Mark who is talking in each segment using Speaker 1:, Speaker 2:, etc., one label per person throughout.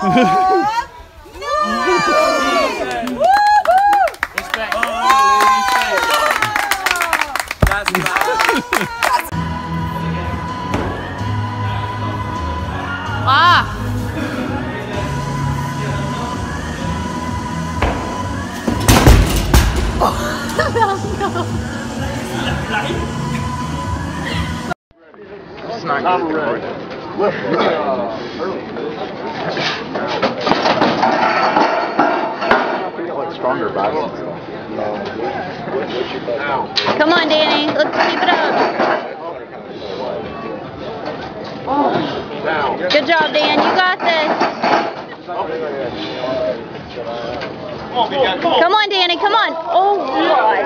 Speaker 1: 와.
Speaker 2: It's not good. stronger body.
Speaker 1: Come on, Danny. Let's keep it up. Good job, Dan. You got this. Come on, Danny. Come on. Oh, my.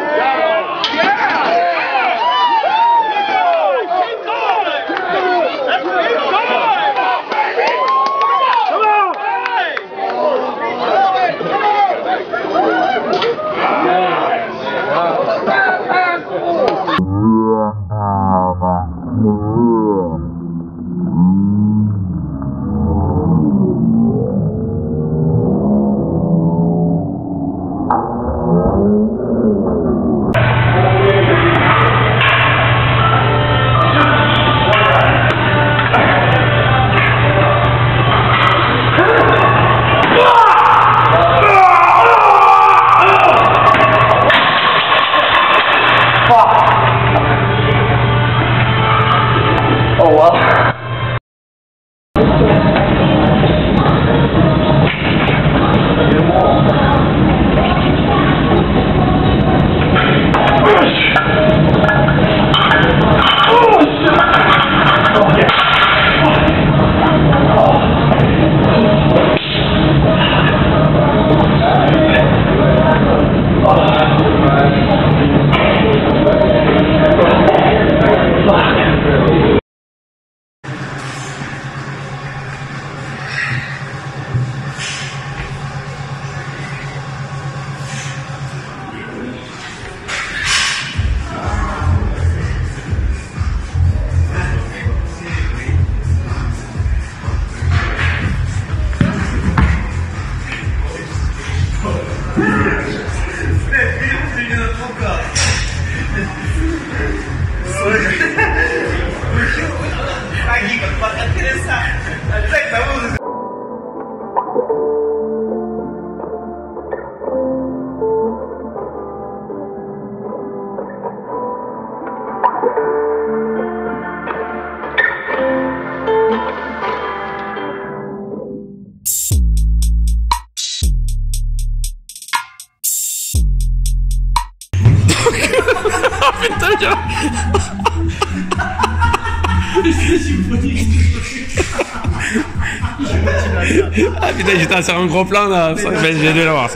Speaker 3: Ah putain, j'étais sur un gros plan là. Ça, ben, J'ai dû l'avoir.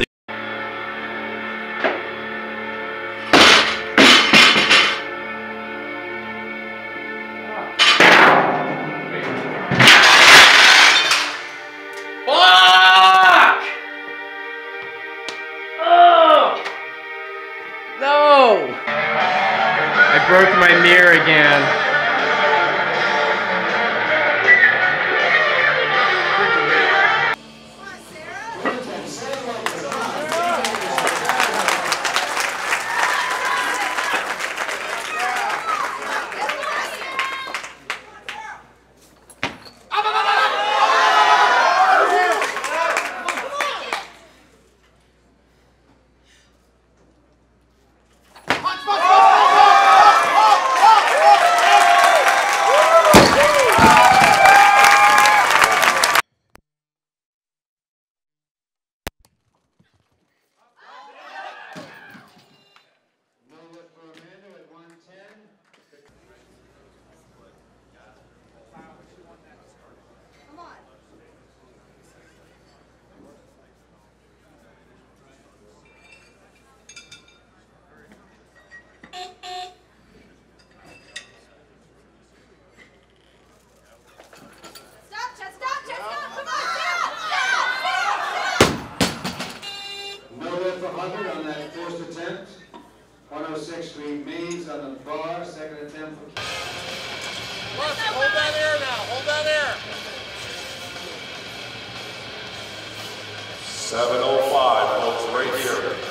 Speaker 2: 705, folks, right here.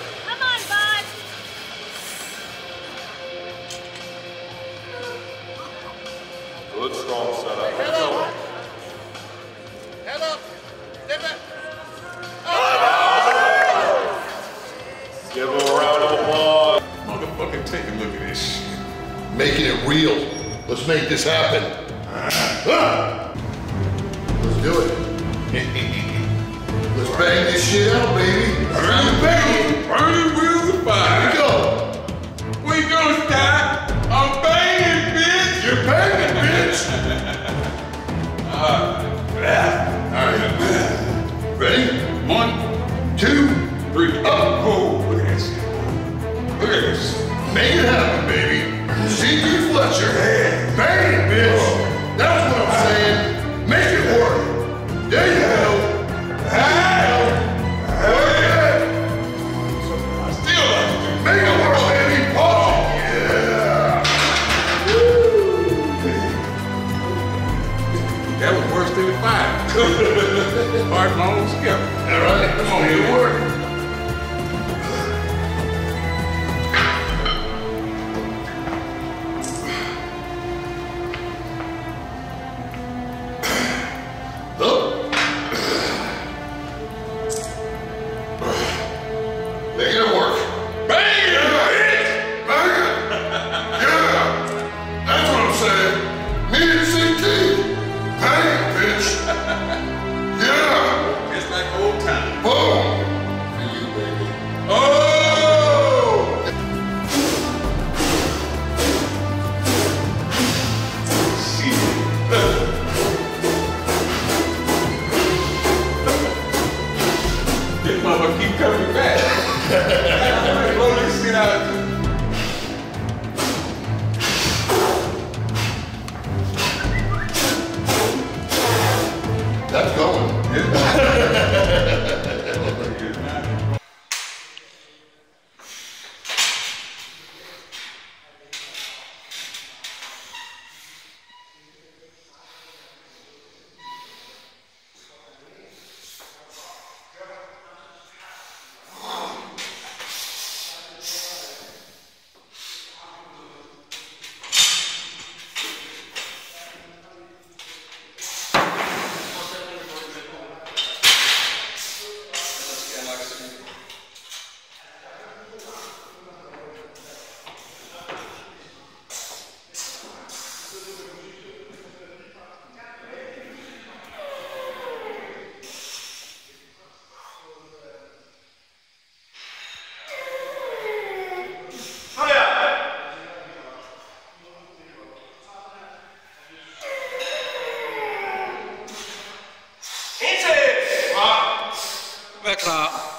Speaker 2: Give him a round of applause.
Speaker 4: Motherfucker, take a look at this shit.
Speaker 5: Making it real. Let's make this happen. Ah. Let's do it. Let's bang this shit out, baby. Let's bang it.
Speaker 4: Burning wheels of
Speaker 5: Here we go.
Speaker 4: Where you going,
Speaker 5: Yeah.
Speaker 6: dakle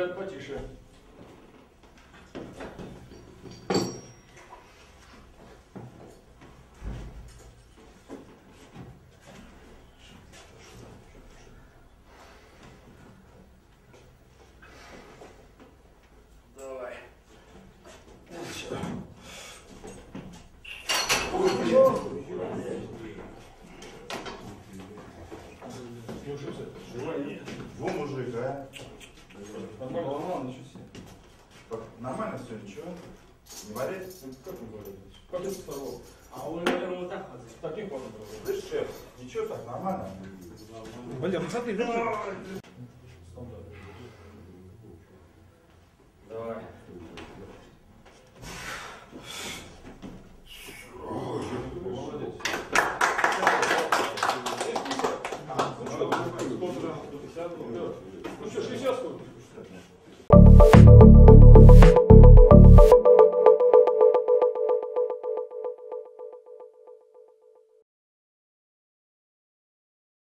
Speaker 6: Trochę po ciszy. Не болит?
Speaker 3: Как не болит? Как это второго?
Speaker 7: А он, наверное, вот так вот.
Speaker 3: Таким планом.
Speaker 6: Слышь, шеф, ничего так, нормально?
Speaker 7: Валер, ну смотри,
Speaker 3: Давай. Молодец. Ну что, 60 сколько?